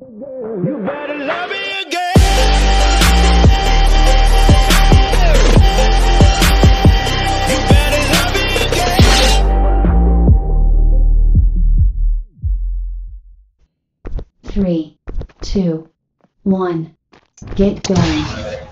You better love me again. You better love me again. Three, two, one. Get going.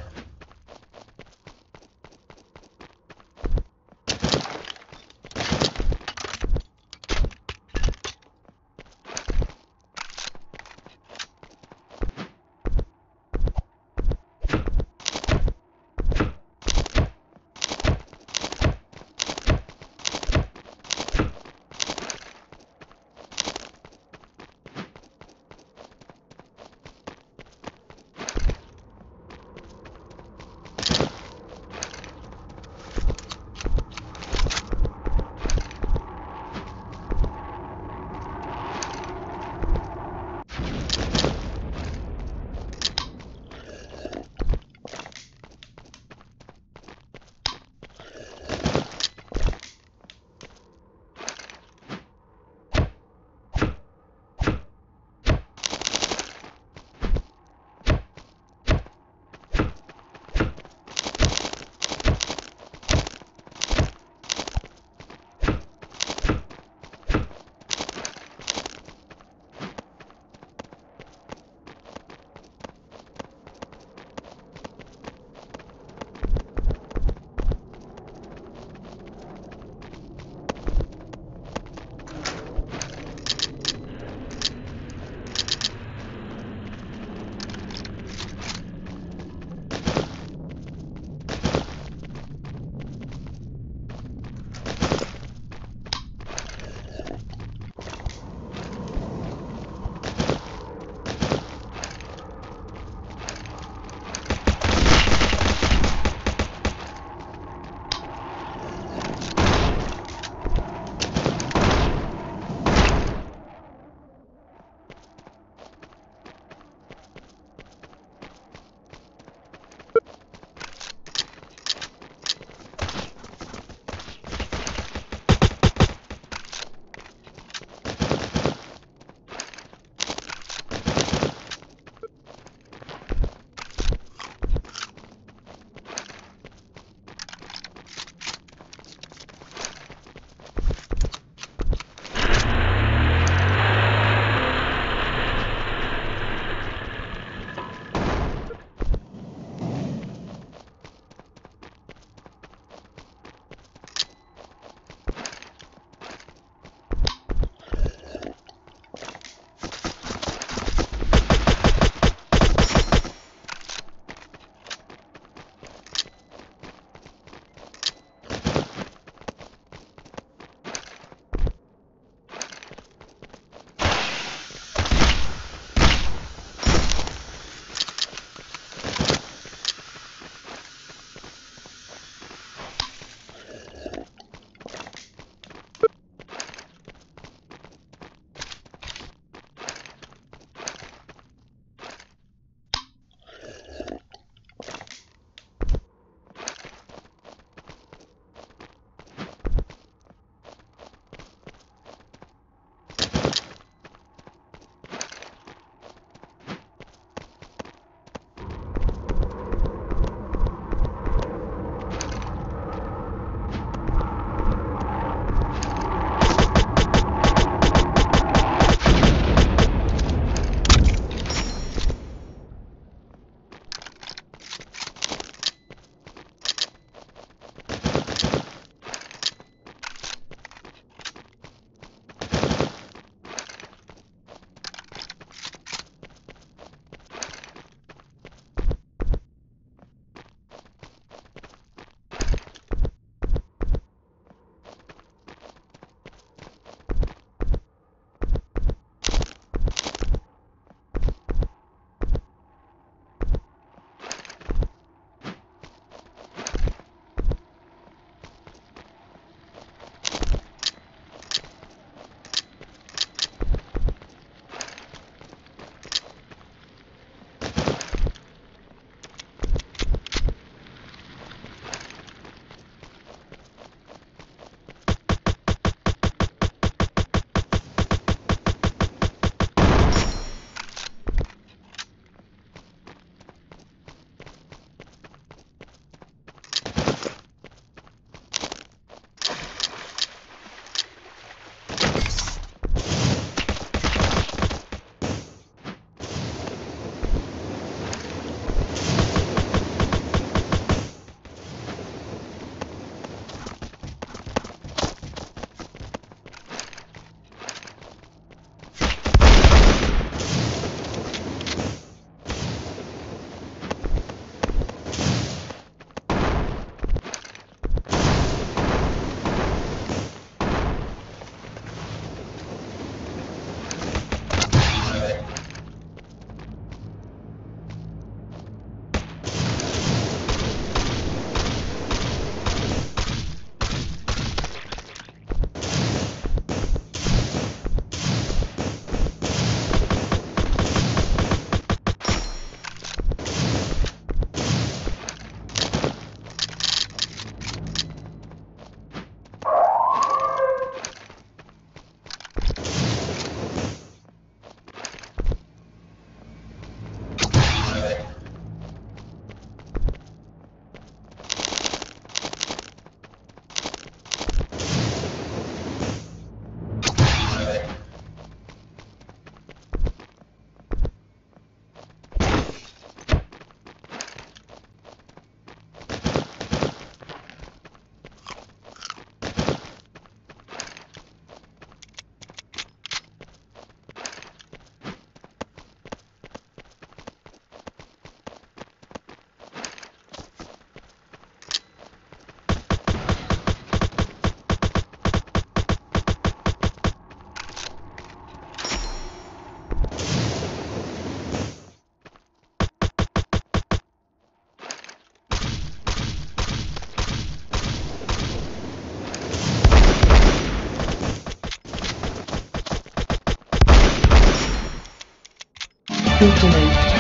Victory.